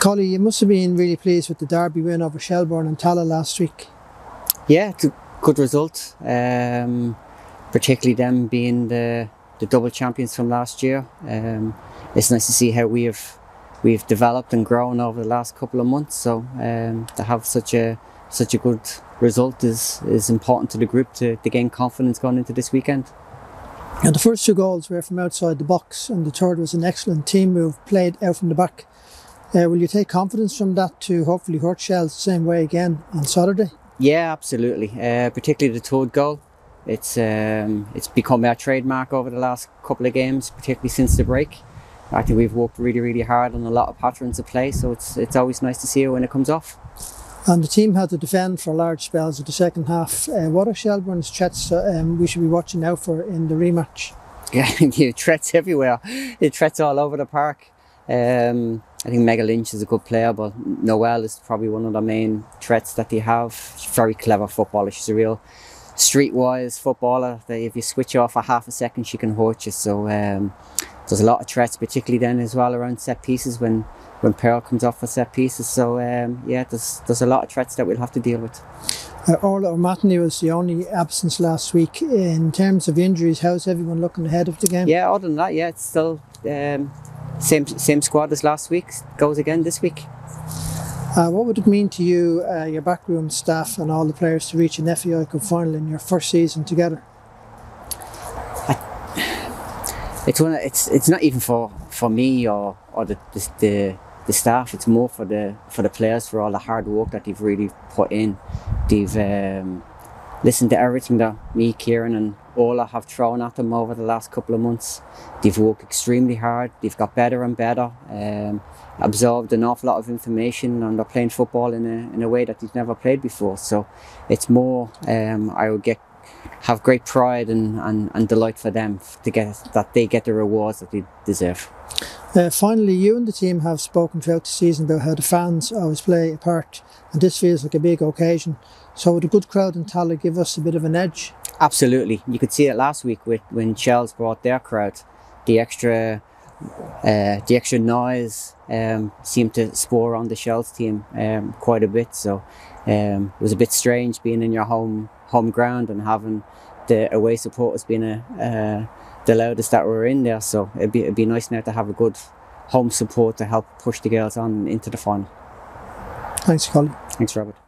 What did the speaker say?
Collie, you must have been really pleased with the Derby win over Shelbourne and Tallaght last week. Yeah, it's a good result. Um, particularly them being the, the double champions from last year. Um, it's nice to see how we have we've developed and grown over the last couple of months. So um, to have such a such a good result is is important to the group to, to gain confidence going into this weekend. And the first two goals were from outside the box, and the third was an excellent team move played out from the back. Uh, will you take confidence from that to hopefully hurt Shells the same way again on Saturday? Yeah, absolutely. Uh, particularly the third goal. It's um, it's become our trademark over the last couple of games, particularly since the break. I think we've worked really, really hard on a lot of patterns of play, so it's it's always nice to see it when it comes off. And the team had to defend for large spells of the second half. Uh, what are Shelbourne's threats uh, um, we should be watching out for in the rematch? Yeah, you threats everywhere. It threats all over the park. Um, I think Mega Lynch is a good player, but Noelle is probably one of the main threats that they have. She's very clever footballer. She's a real streetwise footballer. That if you switch off for half a second, she can hurt you. So um, there's a lot of threats, particularly then as well around set pieces when when Pearl comes off for set pieces. So um, yeah, there's there's a lot of threats that we'll have to deal with. Uh, Orla O'Mahony was the only absence last week. In terms of injuries, how's everyone looking ahead of the game? Yeah, other than that, yeah, it's still um, same same squad as last week. Goes again this week. Uh, what would it mean to you, uh, your backroom staff, and all the players to reach an FAI Cup final in your first season together? It's one. It's it's not even for, for me or or the, the the staff. It's more for the for the players for all the hard work that they've really put in. They've um, listened to everything that me, Kieran, and Orla have thrown at them over the last couple of months. They've worked extremely hard. They've got better and better. Um, absorbed an awful lot of information, and they're playing football in a in a way that they've never played before. So it's more. Um, I would get have great pride and, and, and delight for them to get that they get the rewards that they deserve. Uh, finally, you and the team have spoken throughout the season about how the fans always play a part, and this feels like a big occasion. So, would a good crowd in Tallaght give us a bit of an edge? Absolutely. You could see it last week with when Shells brought their crowd. The extra, uh, the extra noise um, seemed to spore on the Shells team um, quite a bit. So um, it was a bit strange being in your home home ground and having the away supporters being a, uh, the loudest that were in there. So it'd be it'd be nice now to have a good home support to help push the girls on into the final. Thanks, Colin. Thanks, Robert.